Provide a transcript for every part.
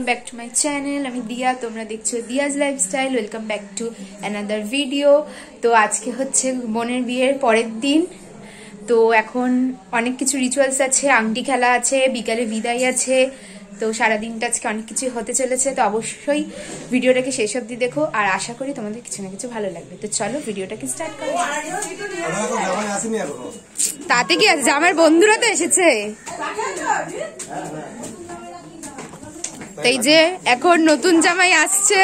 Welcome back to my channel আমি দিয়া, তোমরা দেখছ Diya's lifestyle welcome back to another video তো আজকে হচ্ছে বোনের বিয়ের পরের দিন। তো এখন অনেক কিছু রিচুয়ালস আছে, আংটি খেলা আছে, বিকালে বিদায় আছে। তো সারাদিনটা আজকে অনেক কিছু হতে চলেছে, তো অবশ্যই ভিডিওটাকে শেষ অবধি দেখো। আর আশা করি তোমাদের কিছু না কিছু ভালো লাগবে। তো চলো ভিডিওটাকে স্টার্ট করো তাতে কি আছে? আমার বন্ধুরা তো এসেছে। তাই যে এখন নতুন জামাই আসছে।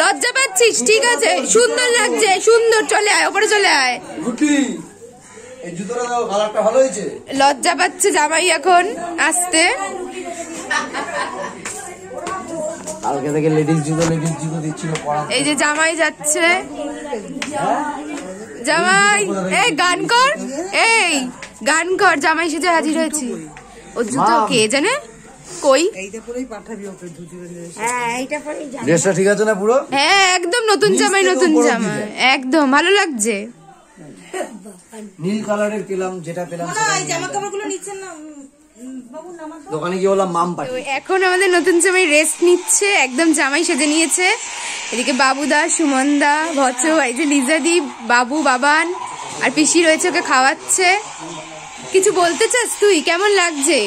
লজ্জা পাচ্ছিস ঠিক আছে। সুন্দর লাগছে সুন্দর চলে আয় ওপরে চলে আয়। এই লজ্জা পাচ্ছে জামাই এখন আসতে। কালকে থেকে লেডিস জুতো লেডিস জুতো দিচ্ছিল এই যে জামাই যাচ্ছে। জামাই এই গান কর। এই গান কর জামাই সেজে হাজির হয়েছি। ও জুতো কে জানে? কই? ড্রেসটা ঠিক আছে না পুরো? হ্যাঁ একদম নতুন জামাই নতুন দেয়। একদম ভালো লাগছে। নীল কালারের পেলাম যেটা পেলাম জামা কাপড়গুলো নিচ্ছেন না উম, বাবু নামা দোকানে গিয়ে বললাম মাম তো এখন আমাদের নতুন জামাই রেস্ট নিচ্ছে একদম জামাই সেজে নিয়েছে। এদিকে বাবুদা সুমনদা ভচ এই যে লিজাদি বাবু বাবান আর পিসি রয়েছে ওকে খাওয়াচ্ছে। কিছু বলতে চাস তুই? কেমন লাগছে?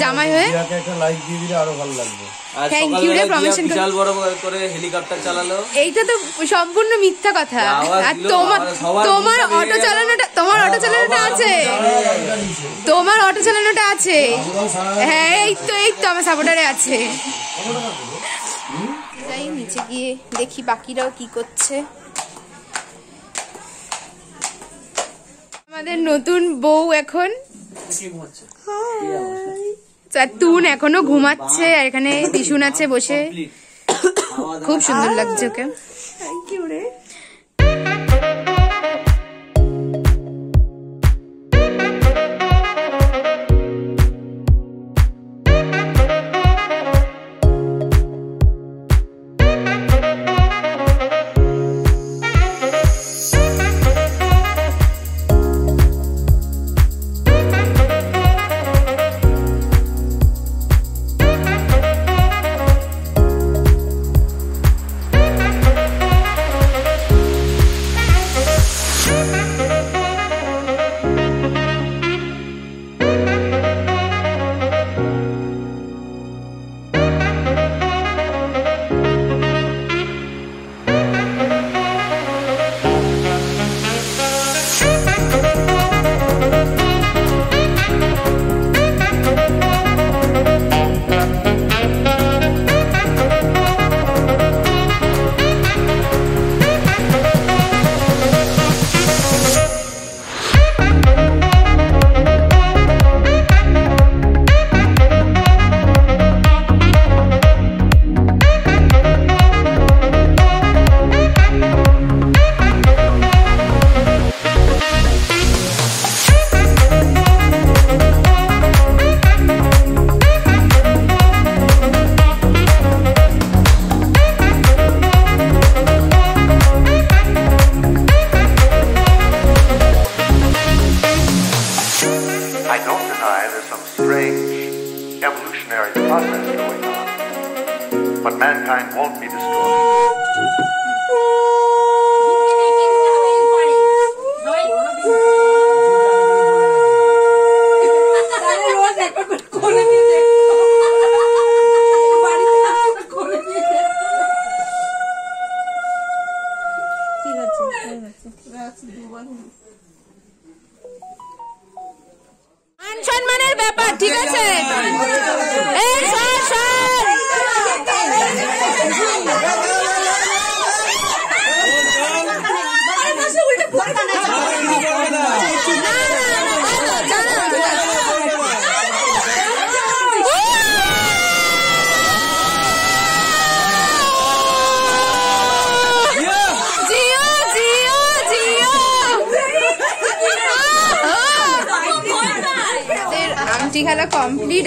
জামাই হয়ে? একটা লাইক দিয়ে দিলে আরও ভালো লাগবে। আর Thank রে, দিয়া promotion বিশাল বড় করে হেলিকপ্টার চালালো। এইটা তো সম্পূর্ণ মিথ্যা কথা। আর তোমার তোমার অটো চালানোটা তোমার অটো চালানোটা আছে। তোমার অটো চালানোটা আছে। হ্যাঁ এই তো এই তো আমার সাপোর্টারে আছে। যাই নিচে গিয়ে দেখি বাকিরাও কি করছে। আমাদের নতুন বউ এখন। আর তুন এখনও ঘুমাচ্ছে আর এখানে টিসুন আছে বসে। খুব সুন্দর লাগছে ওকে।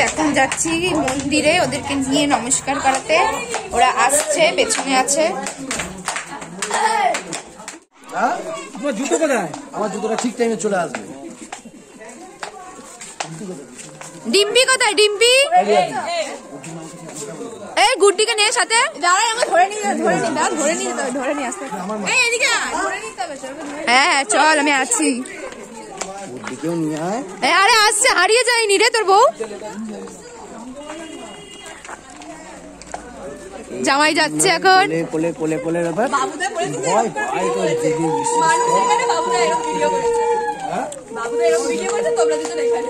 এখন যাচ্ছি মন্দিরে ওদেরকে নিয়ে নমস্কার করাতে। ওরা আসছে পেছনে আছে। হ্যাঁ? আমার জুতো কোথায়? আমার জুতোটা ঠিক টাইমে চলে আসবে। ডিম্পি কোথায় ডিম্পি? এই গুড্ডিকে নিয়ে সাথে। দাঁড়াই ধরে নিয়ে ধরে নিয়ে ধরে নিয়ে ধরে নিয়ে আসতে। এদিকে। হ্যাঁ হ্যাঁ চল আমি আছি। দিকেও নিয়ে আয় আরে আসছে হারিয়ে যায়নি রে তোর বউ। জামাই যাচ্ছে এখন। কোলে কোলে কোলে কোলে ব্যাপার বাবুদা করে দিতে ভয় ভয় তো দিদি মানুষ এরকম ভিডিও করেছে। বাবুদা এরকম ভিডিও করেছে তোমরা দুজন এখানে।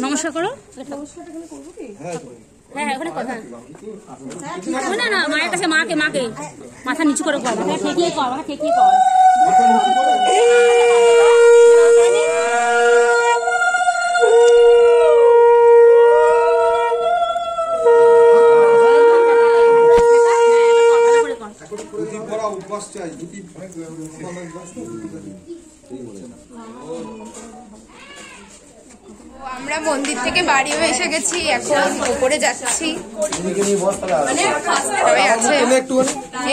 নমস্কার করো। হ্যাঁ হ্যাঁ ওখানে হ্যাঁ। না না মায়ের কাছে মাকে মাকে। মাথা নিচু করে কর মাথা ঠেকিয়ে কর মাথা ঠেকিয়ে কর। আমরা মন্দির থেকে বাড়িও এসে গেছি এখন উপরে যাচ্ছি। আছে।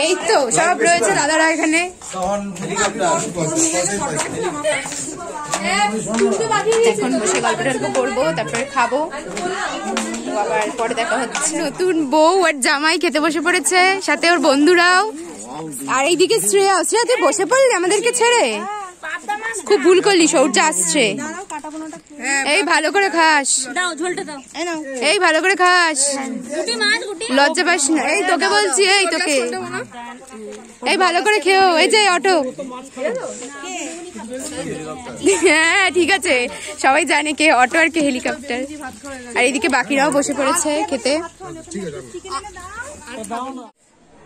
এই তো সব রয়েছে দাদারা এখানে। এখন বসে গল্প টল্প করব তারপরে খাব। আবার পরে দেখা হচ্ছে। নতুন বউ আর জামাই খেতে বসে পড়েছে সাথে ওর বন্ধুরাও। আর এইদিকে শ্রেয়া শ্রেয়া তুই বসে পড়লি আমাদেরকে ছেড়ে? খুব ভুল করলি সৌর্য আসছে। এই ভালো করে খাস। দাও ঝোলটা দাও। এই ভালো করে খাস। গুটি মাছ লজ্জা পাস না। এই তোকে বলছি এই তোকে। এই ভালো করে খেও। এই যে অটো। হ্যাঁ ঠিক আছে। সবাই জানে কে অটো আর কে হেলিকপ্টার। আর এদিকে বাকিরাও বসে পড়েছে খেতে।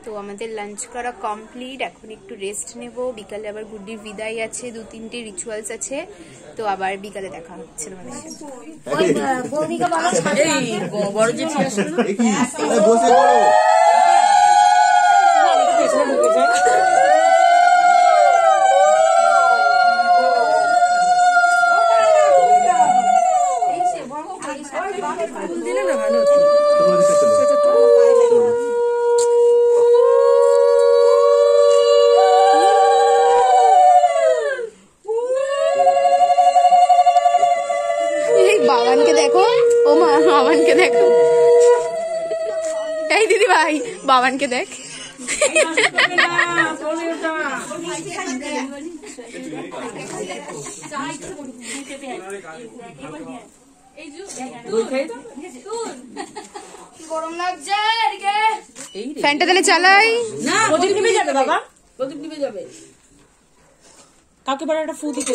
তো আমাদের লাঞ্চ করা কমপ্লিট এখন একটু রেস্ট নেব। বিকালে আবার গুড্ডির বিদায় আছে দু তিনটে রিচুয়ালস আছে। তো আবার বিকালে দেখা হচ্ছে আমাদের সাথে বড় জেঠি আসলো বসে পড়ো এই বাবানকে দেখো ও মা বাবানকে দেখো এই দিদি ভাই বাবানকে দেখ ফ্যানটা তাহলে চালাই না প্রদীপ নিভে যাবে বাবা প্রদীপ নিভে যাবে কাকে বড় একটা ফু দিতে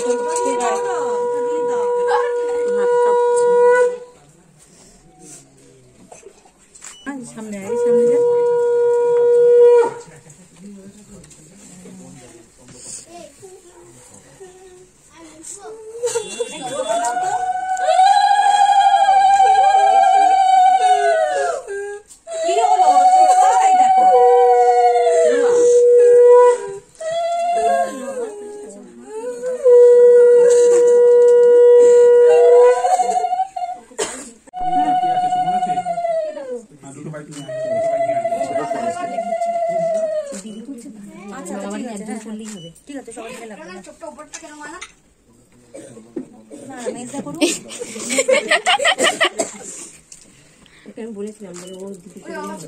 ওই দিকে চলে যাবে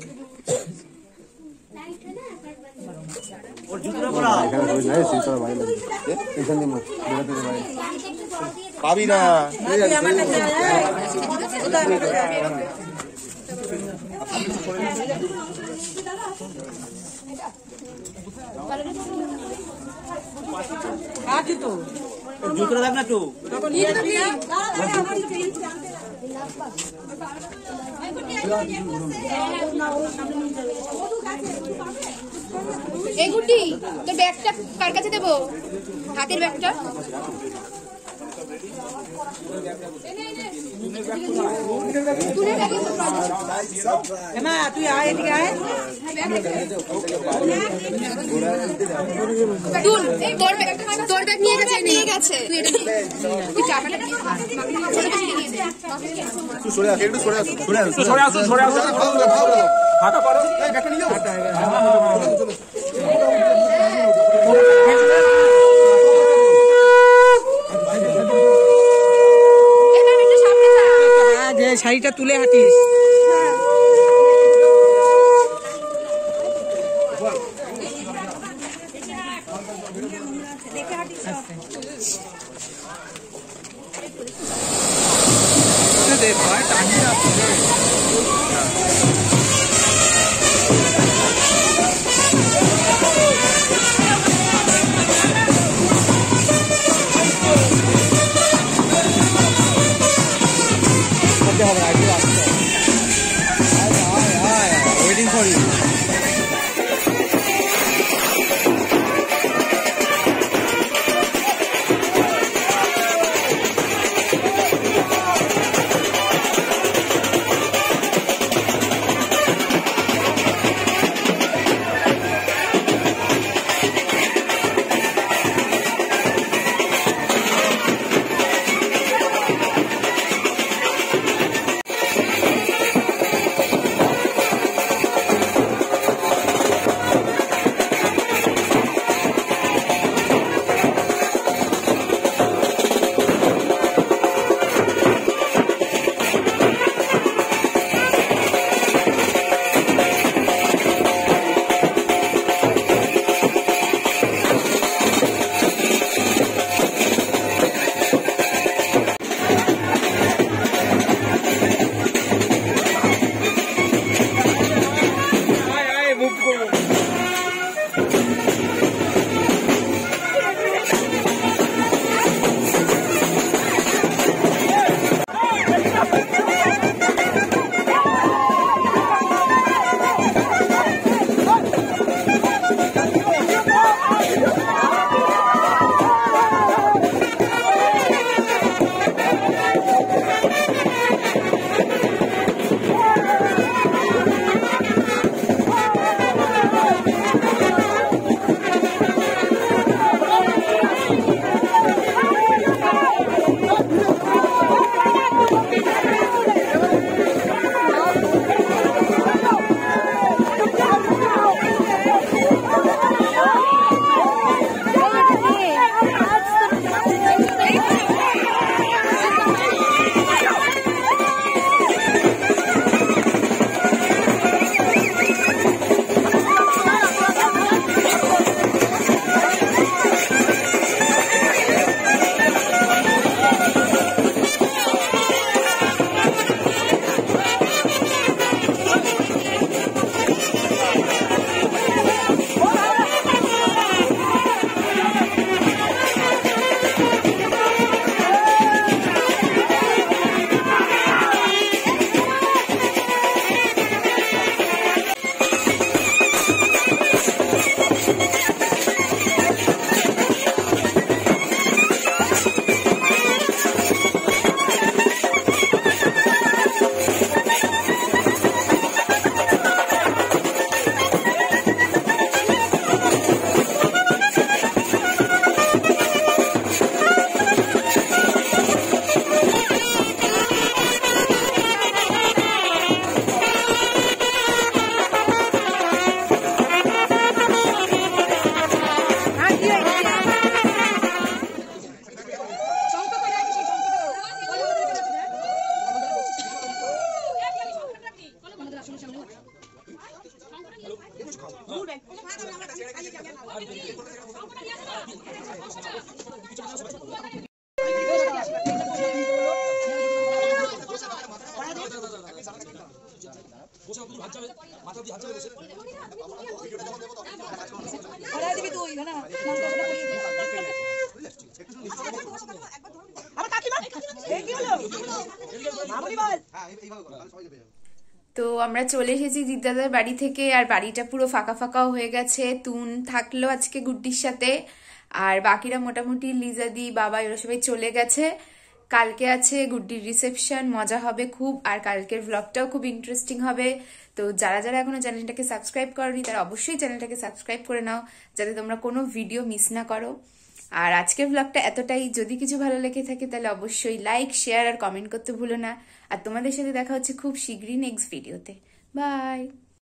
ওর জুতোটা পরা এখানে রোজ নাই সেই সব ভাই লাগে এখান দিয়ে বেরোতে ভাই পাবি না? আছে তো জুতোটা দেখ না তো নিয়ে এই গুড্ডি তোর ব্যাগটা কার কাছে দেবো? হাতের ব্যাগটা? এমা তুই আয় এদিকে আয় তুল তোর ব্যাগ নিয়ে গেছে নিয়ে গেছে তুই এটা নিয়ে তুই টাকাটা নিয়ে নিয়ে সরে আসো একটু সরে আসো সরে আসো সরে আসো সরে আসো ফাঁকা করো এবার একটু সামনে যা হ্যাঁ, যে শাড়িটা তুলে হাঁটিস। আবার কাকিমা কি হলো মামুনি বল। হ্যাঁ এইভাবে করো সবাই যাবে তো আমরা চলে এসেছি দিদাদার বাড়ি থেকে, আর বাড়িটা পুরো ফাঁকা ফাঁকাও হয়ে গেছে। তুন থাকল আজকে গুড্ডির সাথে, আর বাকিরা মোটামুটি লিজাদি, বাবা, এরা সবাই চলে গেছে। কালকে আছে গুড্ডির রিসেপশন মজা হবে খুব, আর কালকের ব্লগটাও খুব ইন্টারেস্টিং হবে। তো যারা যারা এখনও চ্যানেলটাকে সাবস্ক্রাইব করনি, তারা অবশ্যই চ্যানেলটাকে সাবস্ক্রাইব করে নাও, যাতে তোমরা কোনো ভিডিও মিস না করো। আর আজকের ব্লগটা এতটাই। যদি কিছু ভালো লেগে থাকে, তাহলে অবশ্যই লাইক শেয়ার আর কমেন্ট করতে ভুলো না। আর তোমাদের সাথে দেখা হচ্ছে খুব শীঘ্রই নেক্সট ভিডিওতে বাই